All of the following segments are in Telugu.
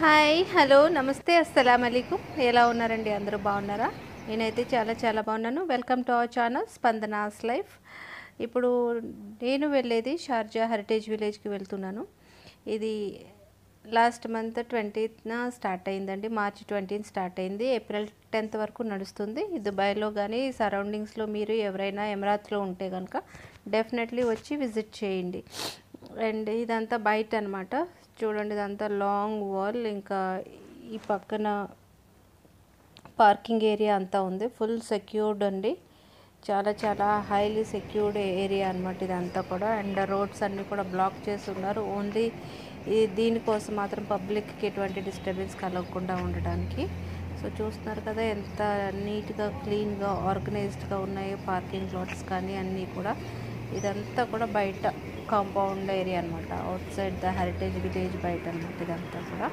హాయ్ హలో నమస్తే అస్సలం అలీకుం. ఎలా ఉన్నారండి? అందరూ బాగున్నారా? నేనైతే చాలా చాలా బాగున్నాను. Welcome to our channel Spandana's life ఇప్పుడు నేను వెళ్ళేది షార్జా హెరిటేజ్ విలేజ్కి వెళ్తున్నాను. ఇది లాస్ట్ మంత్ ట్వంటీత్న స్టార్ట్ అయిందండి. మార్చి ట్వంటీన్ స్టార్ట్ అయింది. ఏప్రిల్ టెన్త్ వరకు నడుస్తుంది. దుబాయ్లో కానీ సరౌండింగ్స్లో మీరు ఎవరైనా ఎమరాత్లో ఉంటే కనుక డెఫినెట్లీ వచ్చి విజిట్ చేయండి. అండ్ ఇదంతా బయట అనమాట చూడండి ఇదంతా లాంగ్ వాల్ ఇంకా ఈ పక్కన పార్కింగ్ ఏరియా అంతా ఉంది. ఫుల్ సెక్యూర్డ్ అండి. చాలా చాలా హైలీ సెక్యూర్డ్ ఏరియా అనమాట ఇదంతా కూడా. అండ్ రోడ్స్ అన్నీ కూడా బ్లాక్ చేసి ఉన్నారు. ఓన్లీ ఈ దీనికోసం మాత్రం పబ్లిక్కి ఎటువంటి డిస్టర్బెన్స్ కలగకుండా ఉండడానికి. సో చూస్తున్నారు కదా ఎంత నీట్గా క్లీన్గా ఆర్గనైజ్డ్గా ఉన్నాయో పార్కింగ్ లాట్స్ కానీ అన్నీ కూడా. ఇదంతా కూడా బయట కాంపౌండ్ ఏరియా అనమాట outside the heritage village బయట అనమాట ఇదంతా కూడా.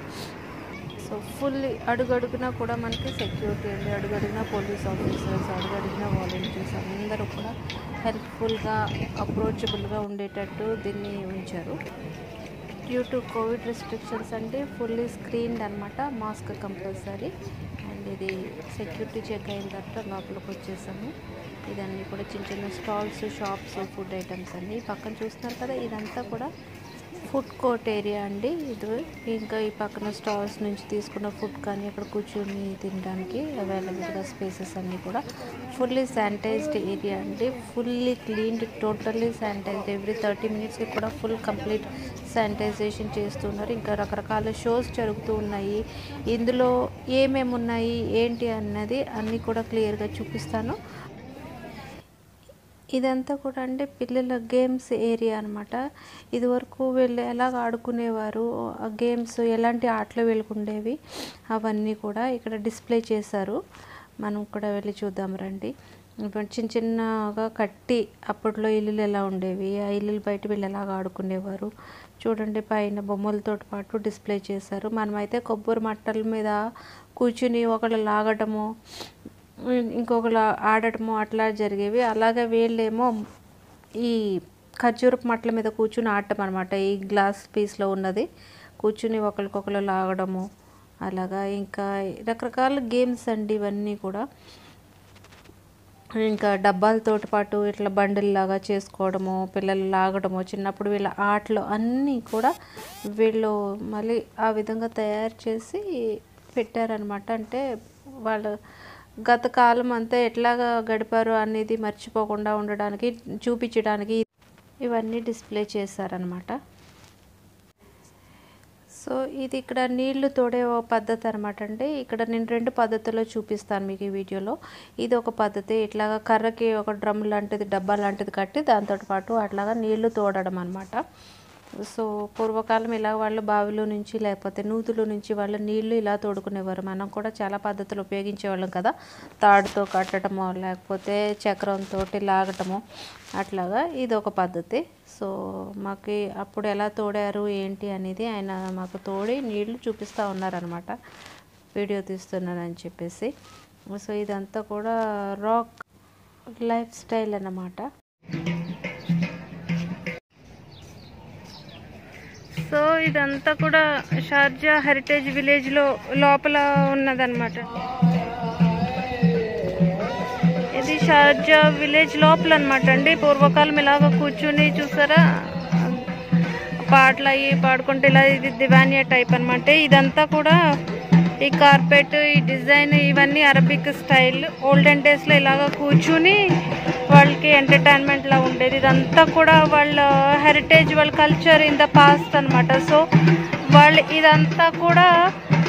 సో ఫుల్ అడుగడుగునా కూడా మనకి సెక్యూరిటీ ఉంది. అడుగడుగునా పోలీస్ ఆఫీసర్స్ అడుగడుగునా వాలంటీర్స్ అందరూ కూడా హెల్ప్ఫుల్గా అప్రోచబుల్గా ఉండేటట్టు దీన్ని ఉంచారు. డ్యూ టు కోవిడ్ రెస్ట్రిక్షన్స్ అంటే ఫుల్లీ స్క్రీన్డ్ అనమాట మాస్క్ కంపల్సరీ ఇది సెక్యూరిటీ చెక్ అయిన తర్వాత లోపలికి వచ్చేసాము. ఇదన్నీ కూడా చిన్న చిన్న స్టాల్స్ షాప్స్ ఫుడ్ ఐటమ్స్ అన్నీ. పక్కన చూస్తున్నారు కదా ఇదంతా కూడా ఫుడ్ కోర్ట్ ఏరియా అండి ఇది. ఇంకా ఈ పక్కన స్టాల్స్ నుంచి తీసుకున్న ఫుడ్ కానీ అక్కడ కూర్చొని తినడానికి అవైలబుల్గా స్పేసెస్ అన్నీ కూడా ఫుల్లీ శానిటైజ్డ్ ఏరియా అండి. Fully cleaned totally sanitised. Every thirty మినిట్స్కి కూడా ఫుల్ కంప్లీట్ శానిటైజేషన్ చేస్తున్నారు. ఇంకా రకరకాల షోస్ జరుగుతూ ఉన్నాయి. ఇందులో ఏమేమి ఉన్నాయి ఏంటి అన్నది అన్నీ కూడా క్లియర్గా చూపిస్తాను. ఇదంతా కూడా అంటే పిల్లల గేమ్స్ ఏరియా అనమాట ఇదివరకు వీళ్ళు ఎలాగ ఆడుకునేవారు? ఆ గేమ్స్ ఎలాంటి ఆటలు వెళ్ళుకుండేవి అవన్నీ కూడా ఇక్కడ డిస్ప్లే చేశారు. మనం కూడా వెళ్ళి చూద్దాం రండి. ఇప్పుడు చిన్న చిన్నగా కట్టి అప్పట్లో ఇల్లులు ఎలా ఉండేవి? ఆ ఇల్లులు బయట వీళ్ళు ఎలాగ ఆడుకునేవారు? చూడండి పైన బొమ్మలతో పాటు డిస్ప్లే చేశారు. మనమైతే కొబ్బరి మట్టల మీద కూర్చుని ఒకళ్ళు లాగటము ఇంకొకళ్ళు ఆడటము అట్లా జరిగేవి. అలాగే వీళ్ళేమో ఈ ఖర్జూరపు మట్టల మీద కూర్చుని ఆడటం అనమాట ఈ గ్లాస్ పీస్లో ఉన్నది. కూర్చుని ఒకరికొకరు లాగడము అలాగా. ఇంకా రకరకాల గేమ్స్ అండి ఇవన్నీ కూడా. ఇంకా డబ్బాలతో పాటు ఇట్లా బండిల్లాగా చేసుకోవడము పిల్లలు లాగడము చిన్నప్పుడు వీళ్ళ ఆటలు అన్నీ కూడా వీళ్ళు మళ్ళీ ఆ విధంగా తయారు చేసి పెట్టారనమాట అంటే వాళ్ళు గత కాలం అంతా ఎట్లాగా గడిపారు అనేది మర్చిపోకుండా ఉండడానికి చూపించడానికి ఇవన్నీ డిస్ప్లే చేశారనమాట సో ఇది ఇక్కడ నీళ్ళు తోడే ఓ పద్ధతి అనమాట అండి. ఇక్కడ నేను రెండు పద్ధతుల్లో చూపిస్తాను మీకు ఈ వీడియోలో. ఇది ఒక పద్ధతి ఇట్లాగా కర్రకి ఒక డ్రమ్ లాంటిది డబ్బా లాంటిది కట్టి దాంతో పాటు అట్లాగా నీళ్ళు తోడడం అనమాట సో పూర్వకాలం ఇలా వాళ్ళు బావిలో నుంచి లేకపోతే నూతులో నుంచి వాళ్ళు నీళ్ళు ఇలా తోడుకునేవారు. మనం కూడా చాలా పద్ధతులు ఉపయోగించేవాళ్ళం కదా. తాడుతో కట్టడమో లేకపోతే చక్రంతో లాగటము అట్లాగా ఇది ఒక పద్ధతి. సో మాకు అప్పుడు ఎలా తోడారు ఏంటి అనేది ఆయన మాకు తోడి నీళ్ళు చూపిస్తూ ఉన్నారనమాట వీడియో తీస్తున్నానని చెప్పేసి. సో ఇదంతా కూడా రాక్ లైఫ్ స్టైల్ అన్నమాట. సో ఇదంతా కూడా షార్జా హెరిటేజ్ విలేజ్లో లోపల ఉన్నదన్నమాట. ఇది షార్జా విలేజ్ లోపల అనమాట అండి. పూర్వకాలం ఇలాగ కూర్చుని చూసారా? పాటలు అవి పాడుకుంటే ఇలా ఇది దివానియా టైప్ అనమాట ఇదంతా కూడా ఈ కార్పెట్ ఈ డిజైన్ ఇవన్నీ అరబిక్ స్టైల్. ఓల్డెన్ డేస్లో ఇలాగ కూర్చుని వాళ్ళకి ఎంటర్టైన్మెంట్ లా ఉండేది. ఇదంతా కూడా వాళ్ళ హెరిటేజ్ వాళ్ళ కల్చర్ ఇన్ ద పాస్ట్ అనమాట సో వాళ్ళు ఇదంతా కూడా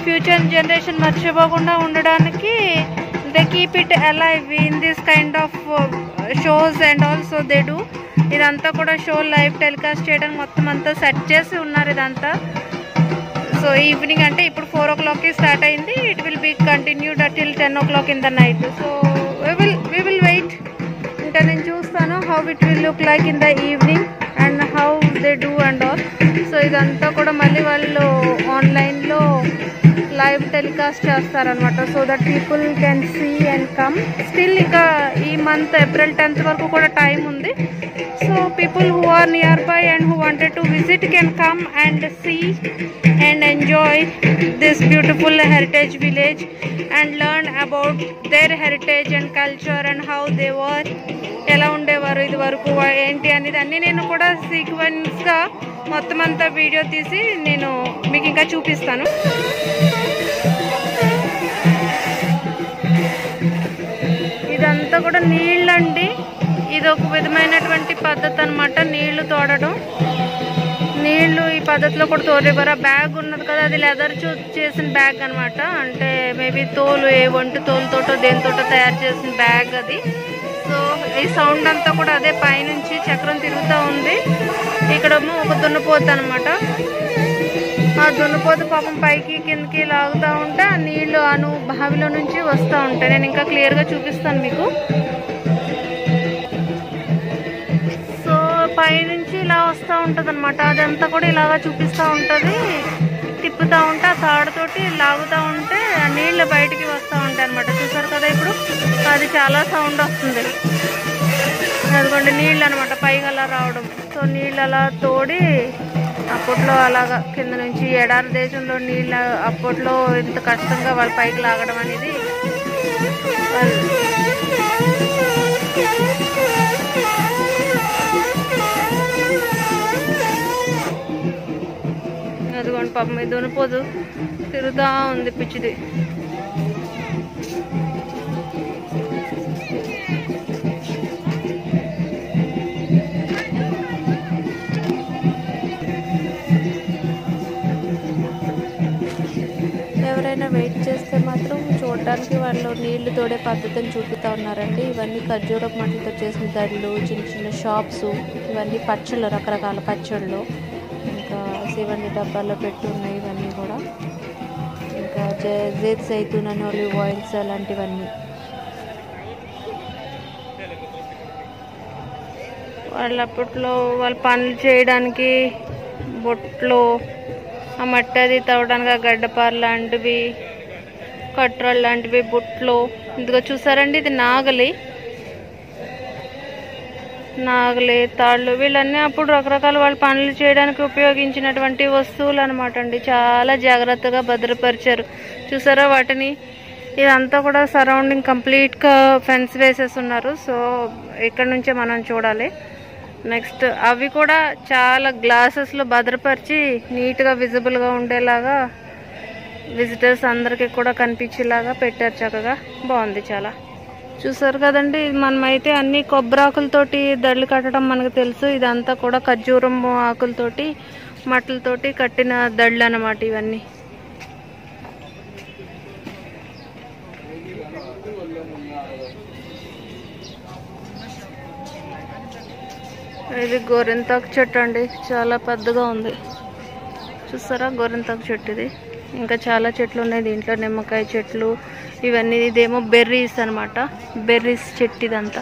ఫ్యూచర్ జనరేషన్ మర్చిపోకుండా ఉండడానికి they keep it alive in this kind of shows and also they do ఇదంతా కూడా షో లైవ్ టెలికాస్ట్ చేయడానికి మొత్తం అంతా సెట్ చేసి ఉన్నారు ఇదంతా. సో ఈవినింగ్ అంటే ఇప్పుడు ఫోర్ ఓ క్లాక్కి స్టార్ట్ అయింది. It will be continued till ten o'clock in the night so we will we will wait ఇంకా నేను చూస్తాను how it will look like in the evening and how they do and also ఇదంతా కూడా మళ్ళీ వాళ్ళు ఆన్లైన్లో లైవ్ టెలికాస్ట్ చేస్తారనమాట so that people can see and come still ఇంకా ఈ మంత్ ఏప్రిల్ టెన్త్ వరకు కూడా టైం ఉంది. So people who are nearby and who wanted to visit can come and see and enjoy this beautiful heritage village and learn about their heritage and culture and how they were ఎలా ఉండేవారు ఇది వరకు ఏంటి అనేది అన్నీ నేను కూడా సీక్వెన్స్గా మొత్తం అంతా వీడియో తీసి నేను మీకు ఇంకా చూపిస్తాను. ఇదంతా కూడా నీళ్ళండి. ఇది ఒక విధమైనటువంటి పద్ధతి అనమాట నీళ్ళు తోడటం. నీళ్ళు ఈ పద్ధతిలో కూడా తోలేవారు ఆ బ్యాగ్ ఉన్నది కదా అది లెదర్ చూ చేసిన బ్యాగ్ అన్నమాట. అంటే మేబీ తోలు ఏ ఒంటి తోలుతోటో దేనితోటో తయారు చేసిన బ్యాగ్ అది. సో ఈ సౌండ్ అంతా కూడా అదే పైనుంచి చక్రం తిరుగుతూ ఉంది. ఇక్కడేమో ఒక దున్నపోత అనమాట ఆ దున్నపోత పాపం పైకి కిందకి లాగుతూ ఉంటే ఆ నీళ్ళు అను బావిలో నుంచి వస్తూ ఉంటాయి. నేను ఇంకా క్లియర్గా చూపిస్తాను మీకు. సో పైనుంచి ఇలా వస్తూ ఉంటుంది అనమాట అదంతా కూడా ఇలాగా చూపిస్తూ ఉంటుంది. తిప్పుతూ ఉంటే ఆ తాడుతోటి లాగుతూ ఉంటే ఆ నీళ్ళు బయటికి వస్తూ ఉంటాయి అది చాలా సౌండ్ వస్తుంది. అదిగోండి నీళ్ళు అనమాట పైకి అలా రావడం. సో నీళ్ళు అలా తోడి అప్పట్లో అలాగా కింద నుంచి ఎడారి దేశంలో నీళ్ళు అప్పట్లో ఇంత కష్టంగా వాళ్ళ పైకి లాగడం అనేది అదిగోండి పాపం ఇది దునిపోదు. తిరుగుతా ఉంది పిచ్చిది. చూడడానికి వాళ్ళు నీళ్ళు తోడే పద్ధతిని చూపుతా ఉన్నారండి. ఇవన్నీ ఖర్జూరపు మట్టితో చేసిన దళ్ళు చిన్న చిన్న షాప్స్ ఇవన్నీ పచ్చళ్ళు రకరకాల పచ్చళ్ళు. ఇంకా శివన్ని డబ్బాల్లో పెట్టి ఉన్నాయి ఇవన్నీ కూడా. ఇంకా జేత్ సైతున్ అని ఒలివ్ ఆయిల్స్ అలాంటివన్నీ. వాళ్ళు అప్పట్లో వాళ్ళ పనులు చేయడానికి బొట్లు ఆ మట్టి అది తవ్వడానికి ఆ గడ్డపార లాంటివి కట్రాలు లాంటివి బుట్లు. ఇదిగో చూసారండి ఇది నాగలి. నాగలి తాళ్ళు. వీళ్ళన్నీ అప్పుడు రకరకాల వాళ్ళ పనులు చేయడానికి ఉపయోగించినటువంటి వస్తువులు అనమాట అండి చాలా జాగ్రత్తగా భద్రపరిచారు. చూసారా వాటిని? ఇదంతా కూడా సరౌండింగ్ కంప్లీట్గా ఫెన్స్ వేసేసి ఉన్నారు సో ఇక్కడ నుంచే మనం చూడాలి. నెక్స్ట్ అవి కూడా చాలా గ్లాసెస్లో భద్రపరిచి నీట్గా విజిబుల్గా ఉండేలాగా విజిటర్స్ అందరికీ కూడా కనిపించేలాగా పెట్టారు చక్కగా. బాగుంది చాలా. చూసారు కదండి మనమైతే అన్ని కొబ్బరాకులతోటి దళ్ళు కట్టడం మనకు తెలుసు. ఇదంతా కూడా ఖర్జూరం ఆకులతోటి మట్టలతోటి కట్టిన దళ్ళు అనమాట ఇవన్నీ. ఇది గోరింతాకు చెట్టు అండి. చాలా పెద్దగా ఉంది. చూస్తారా గోరింతాకు చెట్టు ఇది ఇంకా చాలా చెట్లు ఉన్నాయి దీంట్లో నిమ్మకాయ చెట్లు ఇవన్నీ ఇదేమో బెర్రీస్ అన్నమాట బెర్రీస్ చెట్టు ఇదంతా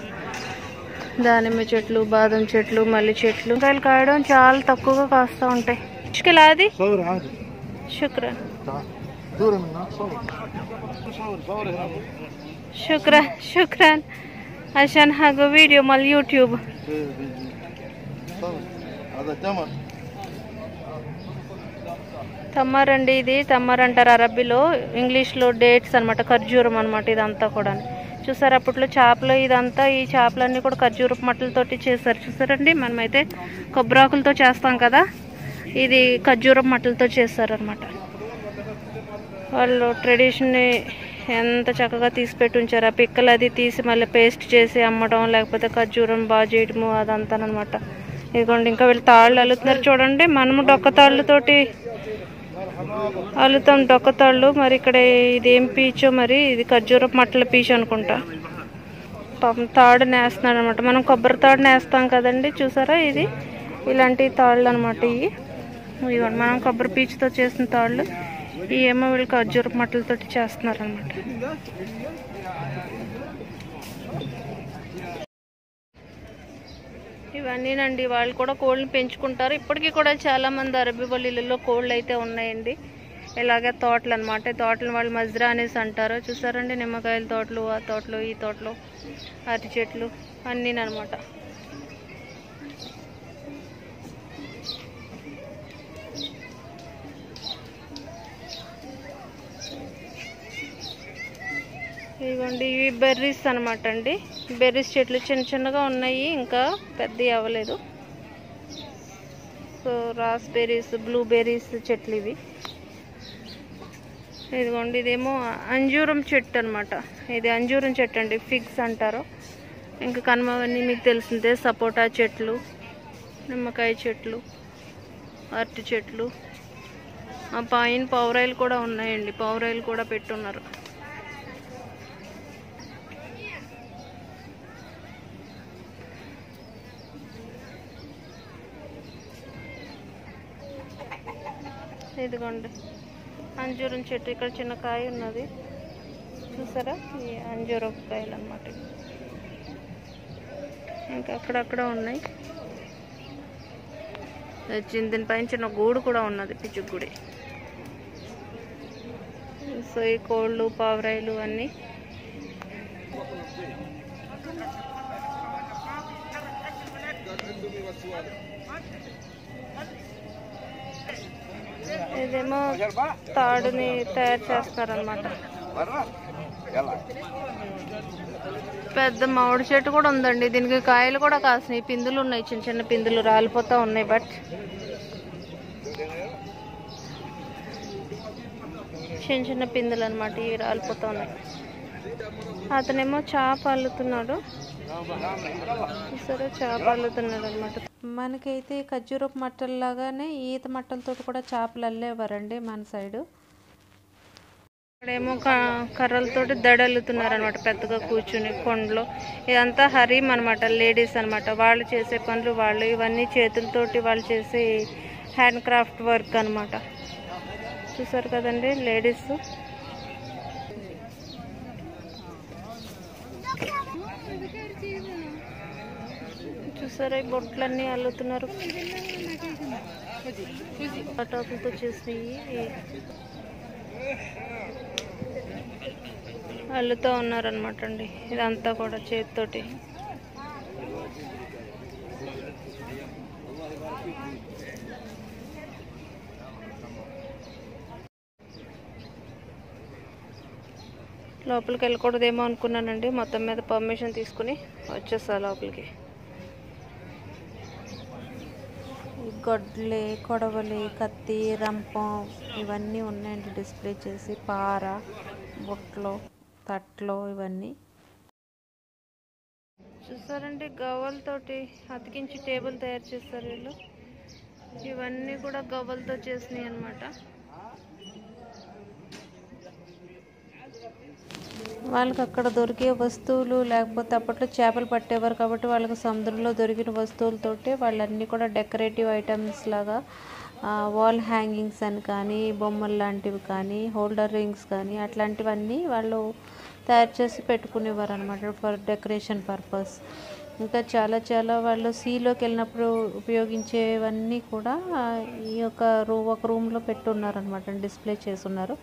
దానిమ్మ చెట్లు బాదం చెట్లు మల్లి చెట్లు కాయలు కాయడం చాలా తక్కువగా కాస్తూ ఉంటాయి ముష్కిల్ అది صور عادي శుక్రన్ تعال دورة من هناك صور صور صور هنا శుక్రన్ శుక్రన్ عشان هاجو فيديو مال يوتيوب صور هذا تمر తమ్మర్ అండి ఇది. తమ్మర్ అంటారు అరబ్బీలో. ఇంగ్లీష్లో డేట్స్ అనమాట ఖర్జూరం అనమాట ఇదంతా కూడా చూసారు అప్పట్లో చేపలు ఇదంతా ఈ చేపలన్నీ కూడా ఖర్జూరపు మట్టలతోటి చేశారు. చూసారండి? మనమైతే కొబ్బరాకులతో చేస్తాం కదా? ఇది ఖర్జూరం మట్టలతో చేస్తారు అనమాట వాళ్ళు ట్రెడిషన్ని ఎంత చక్కగా తీసి పెట్టి ఉంచారు. ఆ పిక్కలు అది తీసి మళ్ళీ పేస్ట్ చేసి అమ్మడం లేకపోతే ఖర్జూరం బాగా చేయడము అదంతానమాట ఇదిగోండి ఇంకా వీళ్ళు తాళ్ళు అల్లుతున్నారు చూడండి. మనము డొక్క తాళ్ళతోటి అల్లుతాం డొక్క తాళ్ళు మరి ఇక్కడ ఏం పీచో మరి ఇది ఖర్జూరపు మట్టల పీచు అనుకుంటా. పాపం తాడు నేస్తున్నాడు అనమాట మనం కొబ్బరి తాడు నేస్తాం కదండి చూసారా ఇది? ఇలాంటి తాళ్ళు అనమాట ఇవి. ఇవ్వండి మనం కొబ్బరి పీచుతో చేసిన తాళ్ళు. ఈ ఏమో వీళ్ళు ఖర్జూరపు మట్టలతో చేస్తున్నారు అనమాట ఇవన్నీనండి. వాళ్ళు కూడా కోళ్ళని పెంచుకుంటారు. ఇప్పటికీ కూడా చాలామంది అరబివల్లిలలో కోళ్ళు అయితే ఉన్నాయండి. ఇలాగే తోటలు అనమాట తోటలు వాళ్ళు మజ్రా అనేసి అంటారు. చూసారండి నిమ్మకాయల తోటలు ఆ తోటలు ఈ తోటలు అరటి చెట్లు అన్నీనమాట ఇవండి ఇవి బెర్రీస్ అనమాట అండి బెర్రీస్ చెట్లు చిన్న చిన్నగా ఉన్నాయి ఇంకా పెద్దవి అవ్వలేదు. సో రాస్బెర్రీస్ బ్లూబెర్రీస్ చెట్లు ఇవి. ఇదిగోండి ఇదేమో అంజూరం చెట్టు అనమాట ఇది అంజూరం చెట్టు అండి ఫిగ్స్ అంటారు. ఇంకా కనుమవన్నీ మీకు తెలిసిందే సపోటా చెట్లు నిమ్మకాయ చెట్లు అరటి చెట్లు. ఆ పైన పౌరాయిలు కూడా ఉన్నాయండి పౌరాయిలు కూడా పెట్టున్నారు. ఇదిగోండి. అంజూరం చెట్టు ఇక్కడ చిన్న కాయ ఉన్నది. చూసారా? ఈ అంజూరం కాయలు అనమాట ఇంకా అక్కడక్కడ ఉన్నాయి. చిన్న దీనిపైన చిన్న గూడు కూడా ఉన్నది పిచ్చుగుడి సో ఈ కోళ్ళు పావురాయిలు అన్నీ. ఇదేమో తాడుని తయారు చేస్తారనమాట పెద్ద మామిడి చెట్టు కూడా ఉందండి. దీనికి కాయలు కూడా కాసినాయి. పిందులు ఉన్నాయి. చిన్న చిన్న పిందులు రాలిపోతా ఉన్నాయి బట్ చిన్న చిన్న పిందులు అనమాట ఇవి రాలిపోతా ఉన్నాయి. అతనేమో చేప అల్లుతున్నాడు. సరే చేప అల్లుతున్నాడు అనమాట మనకైతే ఖర్జూరపు మట్టల్లాగానే ఈత మట్టలతో కూడా చేపలు అల్లేవారండి మన సైడు. ఇక్కడేమో క- కర్రలతోటి దడల్లుతున్నారు అనమాట పెద్దగా కూర్చుని కొండలో. ఇదంతా హరీం అనమాట లేడీస్ అనమాట వాళ్ళు చేసే పనులు వాళ్ళు ఇవన్నీ చేతులతోటి వాళ్ళు చేసే హ్యాండ్ క్రాఫ్ట్ వర్క్ అనమాట చూసారు కదండి లేడీస్. చూసారా ఈ బొట్లన్నీ అల్లుతున్నారు. పటాకులతో చేసినవి అల్లుతూ ఉన్నారనమాట అండి. ఇదంతా కూడా చేతితోటి. లోపలికి వెళ్ళకూడదేమో అనుకున్నానండి. మొత్తం మీద పర్మిషన్ తీసుకుని వచ్చేస్తా లోపలికి ఈ గొడ్లే కొడవలి కత్తి రంపం ఇవన్నీ ఉన్నాయండి డిస్ప్లే చేసి. పార బుట్టలు తట్లు ఇవన్నీ. చూసారండి గవ్వలతోటి అతికించి టేబుల్ తయారు చేస్తారు వీళ్ళు. ఇవన్నీ కూడా గవ్వలతో చేసినాయి అనమాట వాళ్ళకి అక్కడ దొరికే వస్తువులు లేకపోతే అప్పట్లో చేపలు పట్టేవారు కాబట్టి వాళ్ళకి సముద్రంలో దొరికిన వస్తువులతోటి వాళ్ళన్నీ కూడా డెకరేటివ్ ఐటమ్స్ లాగా వాల్ హ్యాంగింగ్స్ అని కానీ బొమ్మలు లాంటివి కానీ హోల్డర్ రింగ్స్ కానీ అట్లాంటివన్నీ వాళ్ళు తయారు చేసి పెట్టుకునేవారు అనమాట ఫర్ డెకరేషన్ పర్పస్. ఇంకా చాలా చాలా వాళ్ళు సీలోకి వెళ్ళినప్పుడు ఉపయోగించేవన్నీ కూడా ఈ యొక్క రూ ఒక రూమ్లో పెట్టున్నారనమాట డిస్ప్లే చేసున్నారు.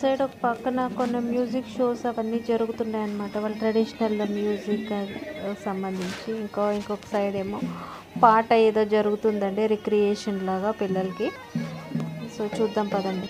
సైడ్ ఒక పక్కన కొన్ని మ్యూజిక్ షోస్ అవన్నీ జరుగుతున్నాయి అన్నమాట వాళ్ళ ట్రెడిషనల్ మ్యూజిక్ సంబంధించి. ఇంకో ఇంకొక సైడ్ ఏమో పాట ఏదో జరుగుతుందండి రిక్రియేషన్ లాగా పిల్లలకి. సో చూద్దాం పదండి.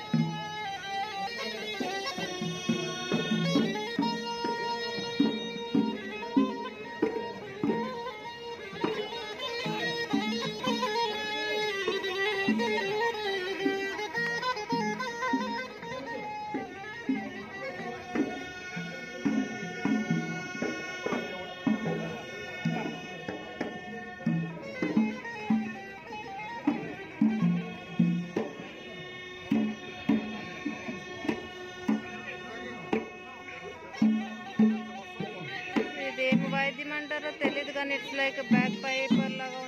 తెలియదు కానీ ఇట్స్ లైక్ బ్యాక్ పైపర్ లాగా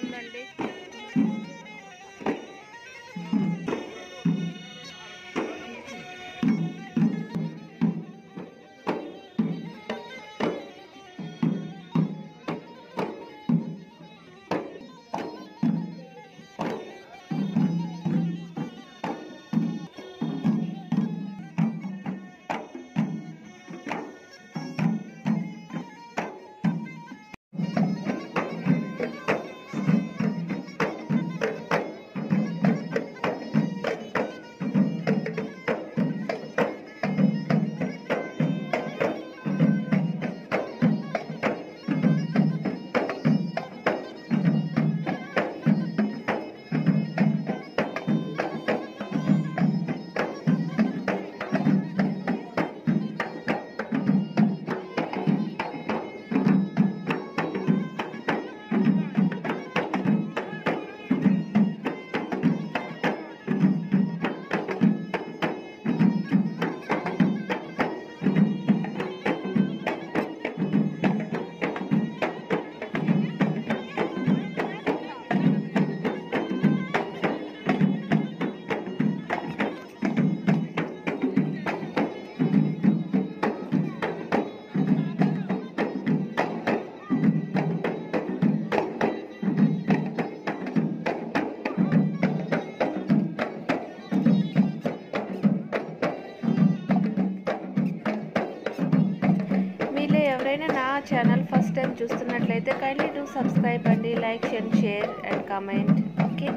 చూస్తున్నట్లయితే కైండ్లీ డూ సబ్స్క్రైబ్ అండి like and share and comment okay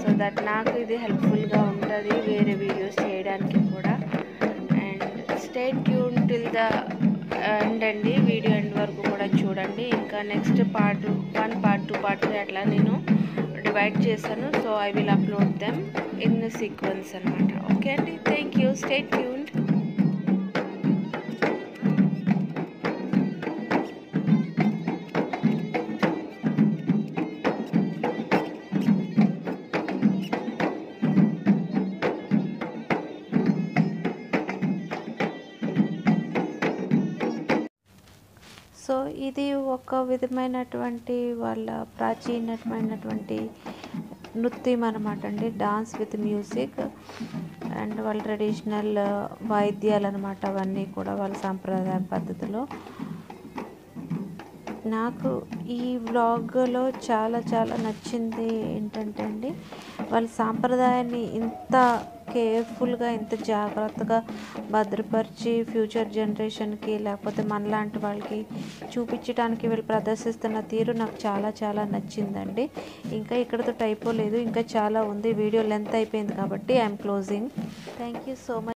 so that నాకు ఇది హెల్ప్ఫుల్గా ఉంటుంది వేరే వీడియోస్ చేయడానికి కూడా. And stay tuned till the end అండి వీడియో ఎండ్ వరకు కూడా చూడండి. ఇంకా next part one part two part three అట్లా నేను డివైడ్ చేశాను. So I will upload them in sequence అనమాట ఓకే అండి? థ్యాంక్ యూ స్టే ట్యూన్ ఇది ఒక విధమైనటువంటి వాళ్ళ ప్రాచీనమైనటువంటి నృత్యం అనమాట అండి. డాన్స్ విత్ మ్యూజిక్ అండ్ వాళ్ళ ట్రెడిషనల్ వాయిద్యాలు అనమాట అవన్నీ కూడా వాళ్ళ సాంప్రదాయ పద్ధతిలో. నాకు ఈ వ్లాగ్లో చాలా చాలా నచ్చింది ఏంటంటే అండి వాళ్ళ సాంప్రదాయాన్ని ఇంత కేర్ఫుల్గా ఇంత జాగ్రత్తగా భద్రపరిచి ఫ్యూచర్ జనరేషన్కి లేకపోతే మనలాంటి వాళ్ళకి చూపించడానికి వీళ్ళు ప్రదర్శిస్తున్న తీరు నాకు చాలా చాలా నచ్చిందండి. ఇంకా ఇక్కడతో అయిపోలేదు ఇంకా చాలా ఉంది. వీడియో లెంత్ అయిపోయింది కాబట్టి I'm closing. Thank you so much.